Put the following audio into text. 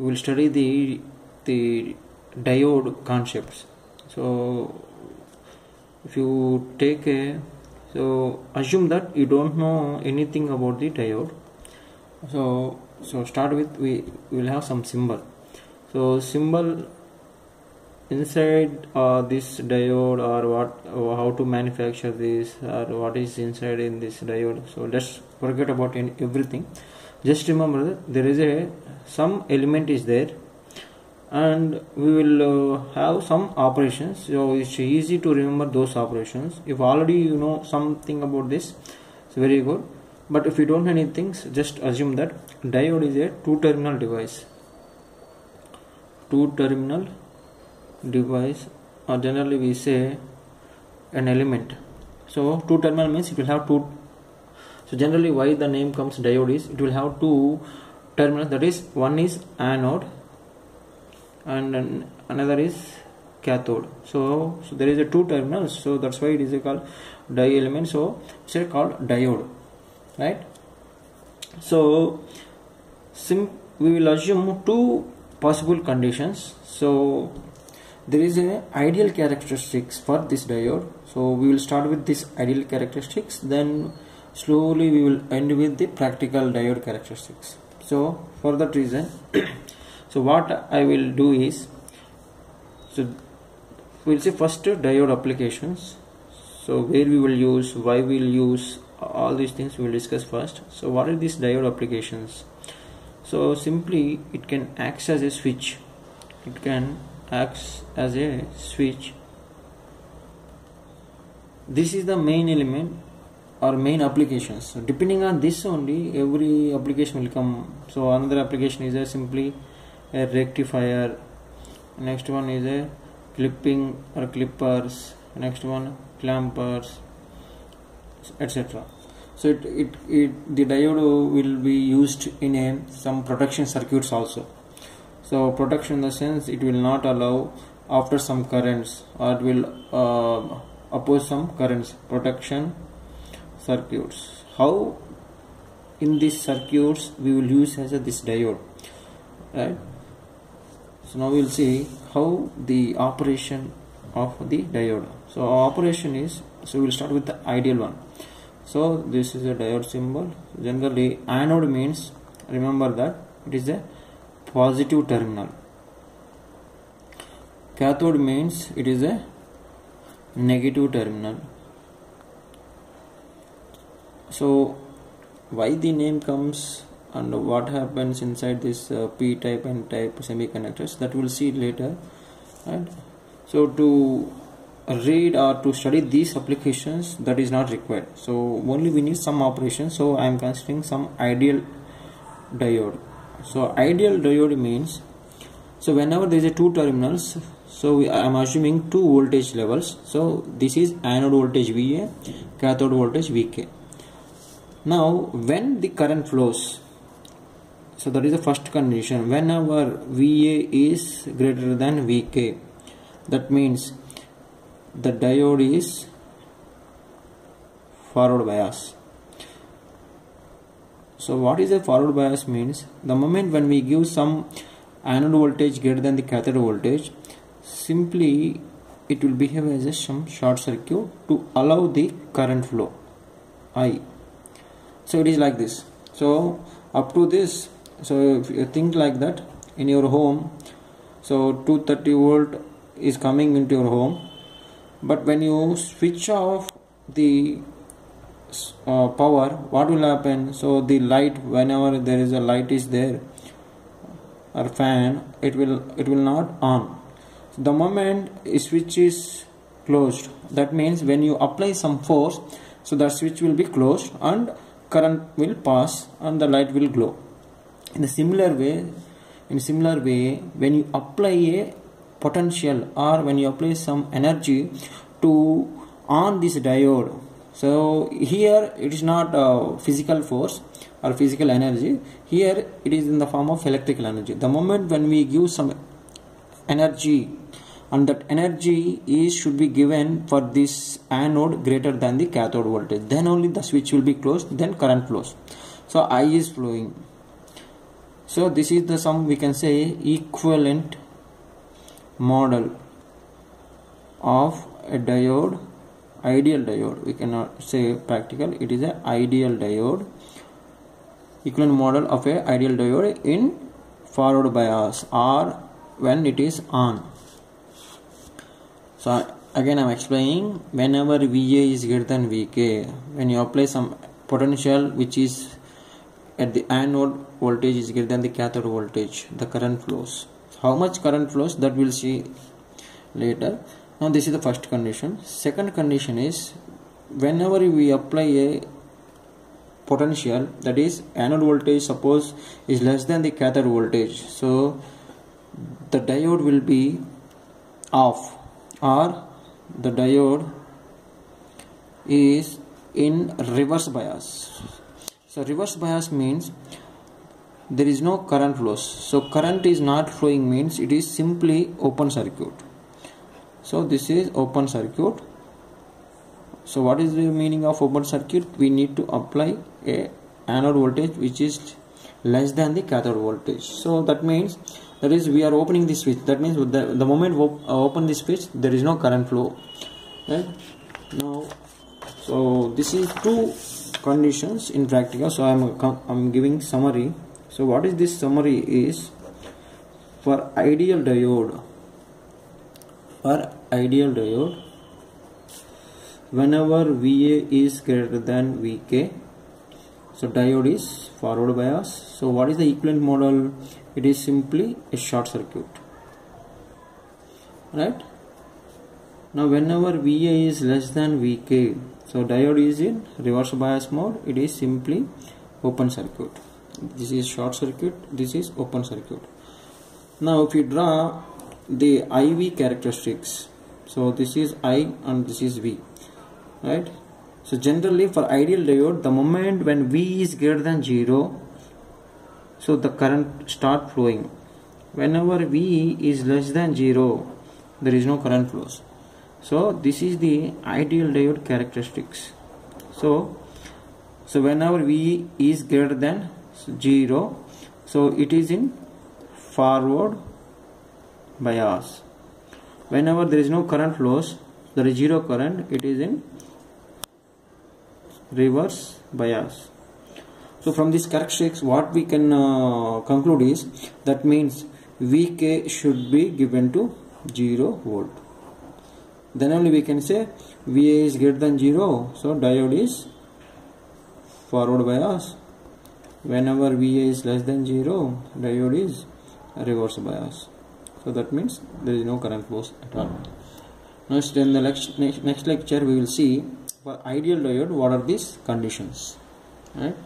we will study the the diode concepts. So if you take a so assume that you don't know anything about the diode. So so start with we will have some symbol. So symbol inside uh, this diode or what or how to manufacture this or what is inside in this diode. So let's forget about in everything just remember there is a some element is there and we will uh, have some operations. So it's easy to remember those operations. If already you know something about this it's very good. But if you don't know anything just assume that diode is a two terminal device. Two terminal device or generally we say an element. So two terminal means it will have two so generally why the name comes diode is it will have two terminals. That is one is anode and another is cathode. So so there is a two terminals. So that's why it is called di element so it's called diode right? So sim we will assume two possible conditions. So there is an ideal characteristics for this diode. So we will start with this ideal characteristics. Then slowly we will end with the practical diode characteristics. So for that reason so what I will do is so we will see first diode applications. So where we will use why we will use all these things we will discuss first. So what are these diode applications? So simply it can act as a switch. It can acts as a switch. This is the main element or main applications. So depending on this only every application will come. So another application is a simply a rectifier. Next one is a clipping or clippers. Next one clampers etc so it, it, it the diode will be used in a some protection circuits also. So protection in the sense it will not allow after some currents or it will uh, oppose some currents. Protection circuits. How in these circuits we will use as a this diode right? So now we will see how the operation of the diode. So operation is so we will start with the ideal one. So this is a diode symbol. Generally anode means remember that it is a positive terminal. Cathode means it is a negative terminal so why the name comes and what happens inside this uh, p type n type semiconductors that we'll see later. And so to read or to study these applications that is not required. So only we need some operations so i am considering some ideal diode. So ideal diode means so whenever there is a two terminals so we, i am assuming two voltage levels. So this is anode voltage va cathode voltage vk now when the current flows so that is the first condition whenever va is greater than vk that means the diode is forward bias. So what is a forward bias means the moment when we give some anode voltage greater than the cathode voltage simply it will behave as a some short circuit to allow the current flow i so it is like this. So up to this so if you think like that in your home so 230 volt is coming into your home but when you switch off the uh, power what will happen? So the light whenever there is a light is there or fan it will it will not on. The moment a switch is closed that means when you apply some force so the switch will be closed and current will pass and the light will glow. In a similar way in a similar way when you apply a potential or when you apply some energy to on this diode so here it is not a physical force or physical energy. Here it is in the form of electrical energy. The moment when we give some energy and that energy is should be given for this anode greater than the cathode voltage. Then only the switch will be closed then current flows. So i is flowing. So this is the some we can say equivalent model of a diode ideal diode. We cannot say practical it is a ideal diode. Equivalent model of a ideal diode in forward bias or when it is on so again I'm explaining. Whenever VA is greater than VK when you apply some potential which is at the anode voltage is greater than the cathode voltage the current flows. How much current flows that we'll see later. Now this is the first condition. Second condition is whenever we apply a potential that is anode voltage suppose is less than the cathode voltage. So the diode will be off or the diode is in reverse bias. So reverse bias means there is no current flows. So current is not flowing means it is simply open circuit. So this is open circuit. So what is the meaning of open circuit? We need to apply a anode voltage which is less than the cathode voltage. So that means that is we are opening the switch. That means the, the moment we uh, open the switch there is no current flow. Right? Now so this is two conditions in practical. So i'm i'm giving summary. So what is this summary is for ideal diode for ideal diode whenever va is greater than vk so diode is forward bias so what is the equivalent model? It is simply a short circuit. Right? Now whenever va is less than vk so diode is in reverse bias mode. It is simply open circuit. This is short circuit. This is open circuit. Now if you draw the iv characteristics so this is i and this is v. Right so generally for ideal diode, the moment when V is greater than 0, so the current start flowing. Whenever V is less than 0, there is no current flows. So this is the ideal diode characteristics. So, so whenever V is greater than 0, so it is in forward bias. Whenever there is no current flows, there is zero current, it is in reverse bias so from these characteristics what we can uh, conclude is that means vk should be given to 0 volt. Then only we can say va is greater than 0 so diode is forward bias whenever va is less than 0 diode is reverse bias so that means there is no current flows at all. Next in the next, next lecture we will see for ideal diode what are these conditions? Right